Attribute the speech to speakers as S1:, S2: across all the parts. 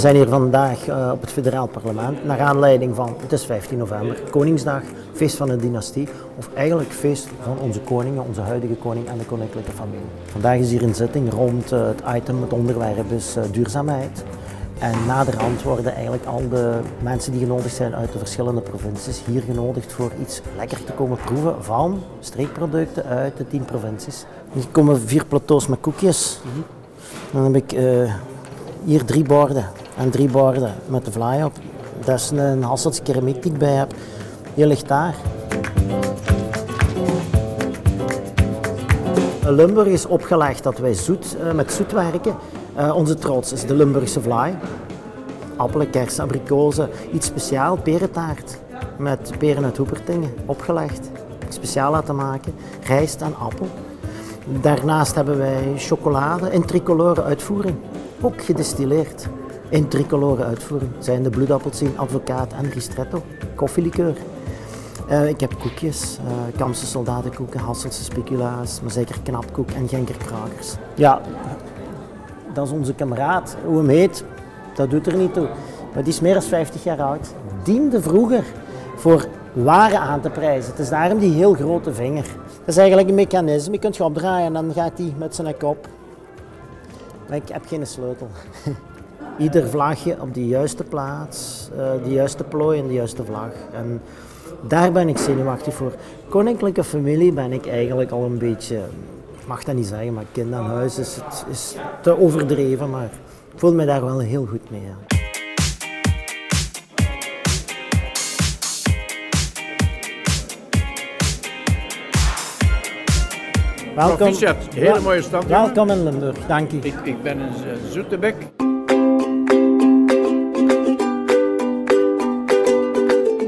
S1: zijn hier vandaag uh, op het federaal parlement naar aanleiding van, het is 15 november, Koningsdag, feest van de dynastie, of eigenlijk feest van onze koningen, onze huidige koning en de koninklijke familie. Vandaag is hier een zitting rond uh, het item, het onderwerp is uh, duurzaamheid. En naderhand worden eigenlijk al de mensen die genodigd zijn uit de verschillende provincies hier genodigd voor iets lekker te komen proeven van streekproducten uit de tien provincies. Hier komen vier plateaus met koekjes. Dan heb ik hier drie borden en drie borden met de fly op. Dat is een Hasseltse keramiek die ik bij heb. Die ligt daar. Limburg is opgelegd dat wij zoet, uh, met zoet werken. Uh, onze trots is de Limburgse vlaai. Appelen, kersen, abrikozen, iets speciaal, perentaart met peren uit Hoepertingen, opgelegd. Speciaal laten maken, rijst en appel. Daarnaast hebben wij chocolade in tricolore uitvoering, ook gedistilleerd. In tricolore uitvoering zijn de bloedappelsien, advocaat en ristretto, koffielikeur. Uh, ik heb koekjes, uh, Kamse soldatenkoeken, Hasselse speculaas, maar zeker knapkoek en genkerkrakers. Ja, dat is onze kameraad. Hoe hem heet, dat doet er niet toe. Maar die is meer dan 50 jaar oud. Diende vroeger voor waren aan te prijzen. Het is daarom die heel grote vinger. Dat is eigenlijk een mechanisme. Je kunt je opdraaien en dan gaat hij met zijn kop. Maar ik heb geen sleutel. Ieder vlagje op de juiste plaats, de juiste plooi en de juiste vlag. En daar ben ik zenuwachtig voor. Koninklijke familie ben ik eigenlijk al een beetje, ik mag dat niet zeggen, maar kind aan huis is, het, is te overdreven, maar ik voel me daar wel heel goed mee. Ja.
S2: Welkom. Proficiat, hele mooie stand.
S1: Welkom in Limburg, dank u.
S2: Ik, ik ben een uh, Zoetebek.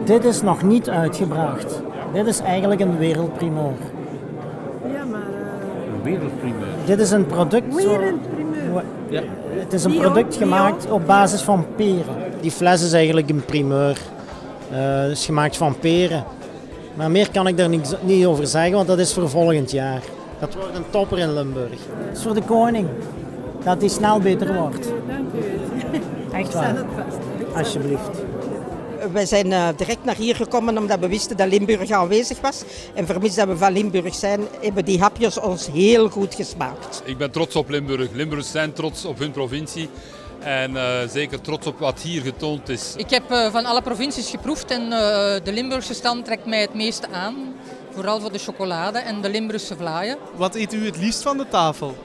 S1: Dit is nog niet uitgebracht. Dit is eigenlijk een wereldprimeur.
S3: Ja, maar... Uh...
S2: Een wereldprimeur?
S1: Dit is een product...
S3: Wereldprimeur?
S1: Ja. Het is een product gemaakt op basis van peren. Die fles is eigenlijk een primeur. Uh, het is gemaakt van peren. Maar meer kan ik daar niet, niet over zeggen, want dat is voor volgend jaar. Dat wordt een topper in Limburg. Dat is voor de koning. Dat hij snel beter wordt.
S3: Dank u.
S1: Echt waar. Alsjeblieft.
S4: Wij zijn uh, direct naar hier gekomen omdat we wisten dat Limburg aanwezig was. En vermits dat we van Limburg zijn, hebben die hapjes ons heel goed gesmaakt.
S5: Ik ben trots op Limburg. Limburgers zijn trots op hun provincie. En uh, zeker trots op wat hier getoond is.
S6: Ik heb uh, van alle provincies geproefd en de Limburgse stand trekt mij het meeste aan. Vooral voor de chocolade en de Limburgse vlaaien.
S7: Wat eet u het liefst van de tafel?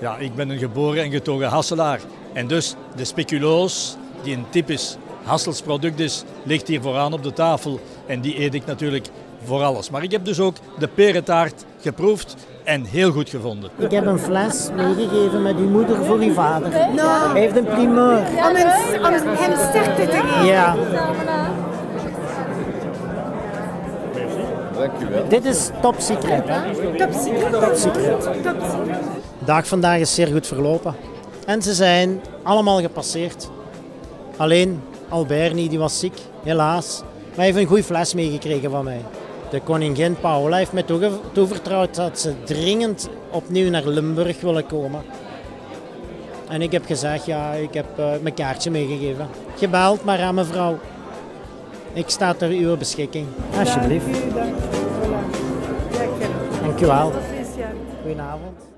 S8: Ja, ik ben een geboren en getogen Hasselaar. En dus de speculoos, die een typisch Hassels product is, ligt hier vooraan op de tafel. En die eet ik natuurlijk voor alles. Maar ik heb dus ook de perentaart geproefd en heel goed gevonden.
S1: Ik heb een fles meegegeven met uw moeder voor uw vader. Hij heeft een primeur.
S3: Om, een, om hem sterkte te geven.
S1: Ja.
S2: Dankjewel.
S1: Dit is top secret. Hè?
S3: Top secret.
S1: Top secret.
S3: Top secret.
S1: De dag vandaag is zeer goed verlopen. En ze zijn allemaal gepasseerd. Alleen Alberni, die was ziek, helaas. Maar hij heeft een goede fles meegekregen van mij. De koningin Paola heeft mij toevertrouwd dat ze dringend opnieuw naar Limburg willen komen. En ik heb gezegd, ja, ik heb uh, mijn kaartje meegegeven. Gebeld maar aan mevrouw. Ik sta ter uw beschikking. Alsjeblieft. Dank u wel. Goedenavond.